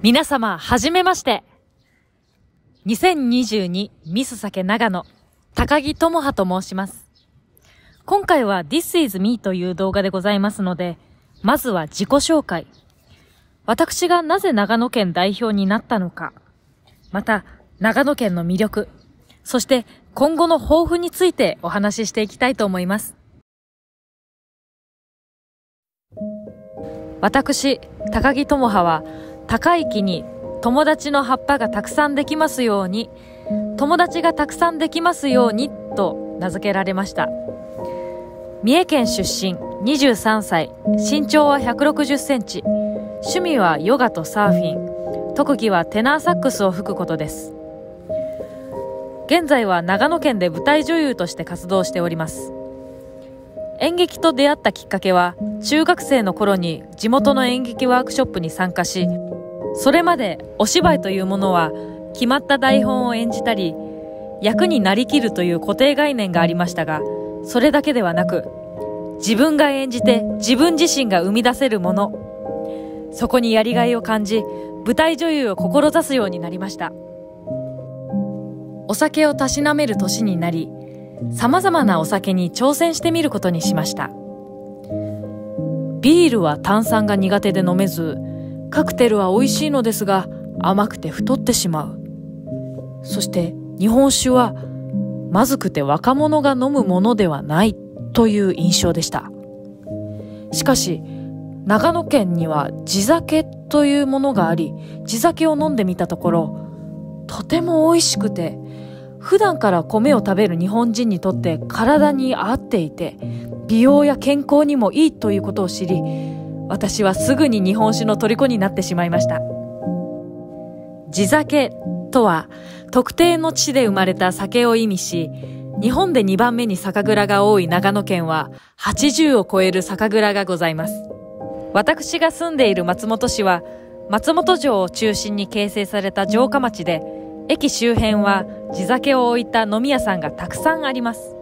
皆様、はじめまして。2022ミス酒長野、高木智葉と申します。今回は This is me という動画でございますので、まずは自己紹介。私がなぜ長野県代表になったのか、また、長野県の魅力、そして今後の抱負についてお話ししていきたいと思います。私、高木智葉は、高い木に友達の葉っぱがたくさんできますように、友達がたくさんできますようにと名付けられました。三重県出身、23歳、身長は160センチ、趣味はヨガとサーフィン、特技はテナーサックスを吹くことです。現在は長野県で舞台女優として活動しております。演劇と出会ったきっかけは、中学生の頃に地元の演劇ワークショップに参加し、それまでお芝居というものは決まった台本を演じたり、役になりきるという固定概念がありましたが、それだけではなく、自分が演じて自分自身が生み出せるもの、そこにやりがいを感じ、舞台女優を志すようになりました。お酒をたしなめる年になり、様々なお酒に挑戦してみることにしました。ビールは炭酸が苦手で飲めず、カクテルは美味しいのですが甘くて太ってしまう。そして日本酒はまずくて若者が飲むものではないという印象でした。しかし、長野県には地酒というものがあり、地酒を飲んでみたところ、とても美味しくて、普段から米を食べる日本人にとって体に合っていて、美容や健康にもいいということを知り、私はすぐに日本酒の虜になってしまいました。地酒とは、特定の地で生まれた酒を意味し、日本で2番目に酒蔵が多い長野県は80を超える酒蔵がございます。私が住んでいる松本市は、松本城を中心に形成された城下町で、駅周辺は地酒を置いた飲み屋さんがたくさんあります。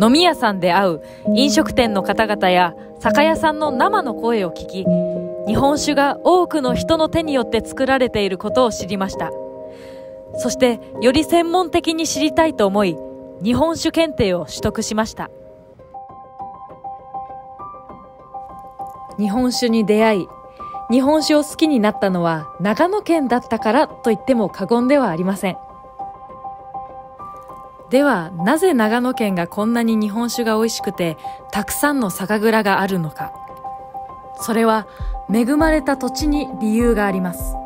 飲み屋さんで会う飲食店の方々や酒屋さんの生の声を聞き、日本酒が多くの人の手によって作られていることを知りました。そして、より専門的に知りたいと思い、日本酒検定を取得しました。日本酒に出会い、日本酒を好きになったのは長野県だったからと言っても過言ではありません。では、なぜ長野県がこんなに日本酒が美味しくて、たくさんの酒蔵があるのか。それは、恵まれた土地に理由があります。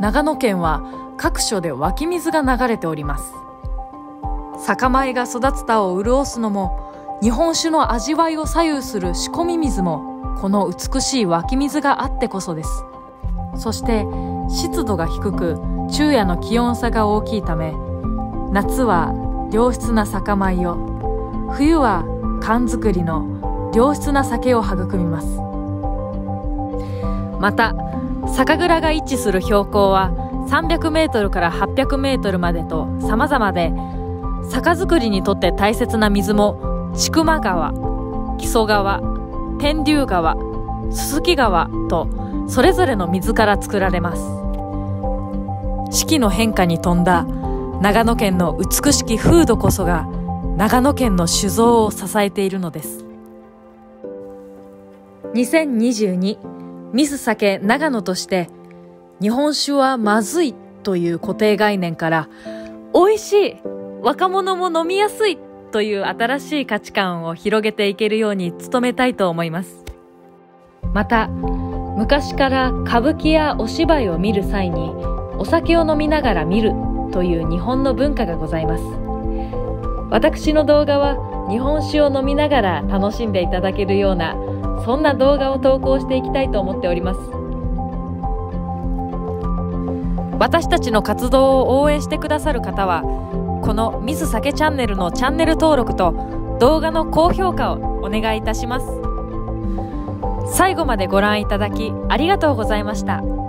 長野県は各所で湧き水が流れております。酒米が育つ田を潤すのも、日本酒の味わいを左右する仕込み水も、この美しい湧き水があってこそです。そして、湿度が低く、昼夜の気温差が大きいため、夏は良質な酒米を、冬は缶作りの良質な酒を育みます。また、酒蔵が位置する標高は300メートルから800メートルまでと様々で、酒造りにとって大切な水も、千曲川、木曽川、天竜川、鈴木川と、それぞれの水から作られます。四季の変化に富んだ長野県の美しき風土こそが長野県の酒造を支えているのです。2022ミス酒長野として日本酒はまずいという固定概念から美味しい若者も飲みやすいという新しい価値観を広げていけるように努めたいと思います。また、昔から歌舞伎やお芝居を見る際にお酒を飲みながら見るという日本の文化がございます。私の動画は日本酒を飲みながら楽しんでいただけるようなそんな動画を投稿していきたいと思っております私たちの活動を応援してくださる方はこのミス酒チャンネルのチャンネル登録と動画の高評価をお願いいたします最後までご覧いただきありがとうございました。